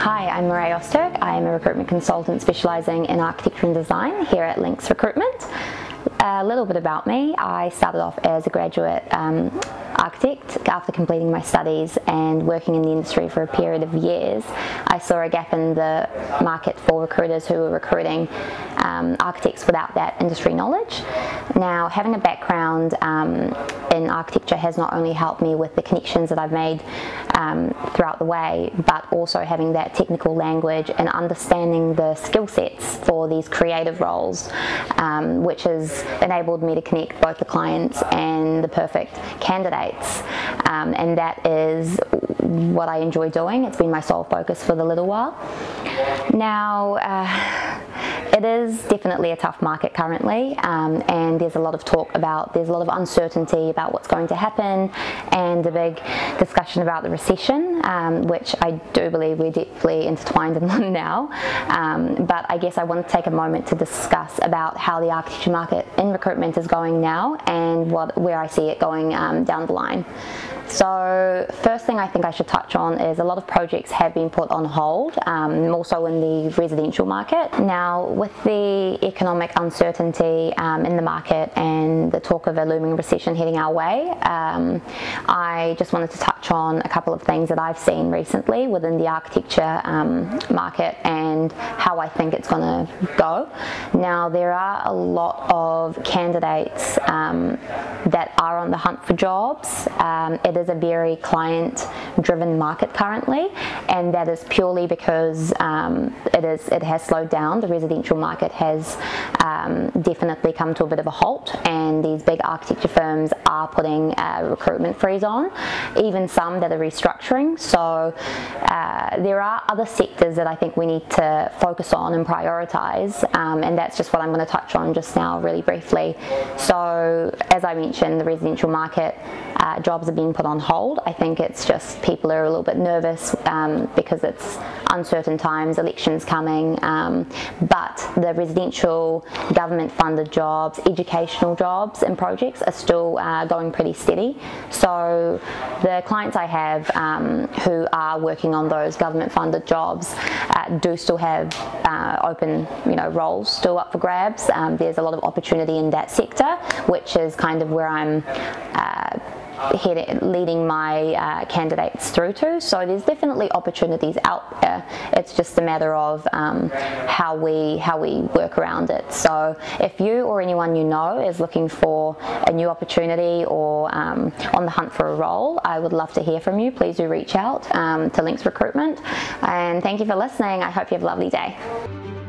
Hi, I'm Miray Osterg. I am a recruitment consultant specialising in architecture and design here at Lynx Recruitment. A little bit about me. I started off as a graduate um, architect after completing my studies and working in the industry for a period of years. I saw a gap in the market for recruiters who were recruiting um, architects without that industry knowledge. Now, having a background um, in architecture has not only helped me with the connections that I've made um, throughout the way, but also having that technical language and understanding the skill sets for these creative roles, um, which has enabled me to connect both the clients and the perfect candidates. Um, and that is what I enjoy doing. It's been my sole focus for the little while. Now, uh, it is definitely a tough market currently, um, and there's a lot of talk about, there's a lot of uncertainty about what's going to happen, and a big discussion about the recession, um, which I do believe we're deeply intertwined in one now. Um, but I guess I want to take a moment to discuss about how the architecture market in recruitment is going now and what where I see it going um, down the line. So first thing I think I should touch on is a lot of projects have been put on hold, um, more so in the residential market. Now with the economic uncertainty um, in the market and the talk of a looming recession heading our way, um, I just wanted to touch on a couple of things that I've seen recently within the architecture um, market and how I think it's going to go. Now there are a lot of candidates um, that are on the hunt for jobs. Um, it is a very client driven market currently and that is purely because um, it is it has slowed down the residential market has um, definitely come to a bit of a halt and these big architecture firms are putting a recruitment freeze on even some that are restructuring. So uh, there are other sectors that I think we need to focus on and prioritize um, and that's just what I'm going to touch on just now really briefly. So as I mentioned the residential market uh, jobs are being put on hold. I think it's just people are a little bit nervous um, because it's uncertain times, elections coming, um, but the residential government funded jobs, educational jobs and projects are still uh, going pretty steady. So the clients I have um, who are working on those government funded jobs uh, do still have uh, open you know roles still up for grabs. Um, there's a lot of opportunity in that sector, which is kind of where I'm uh, leading my uh, candidates through to. So there's definitely opportunities out there. It's just a matter of um, how we how we work around it. So if you or anyone you know is looking for a new opportunity or um, on the hunt for a role, I would love to hear from you. Please do reach out um, to Lynx Recruitment. And thank you for listening. I hope you have a lovely day.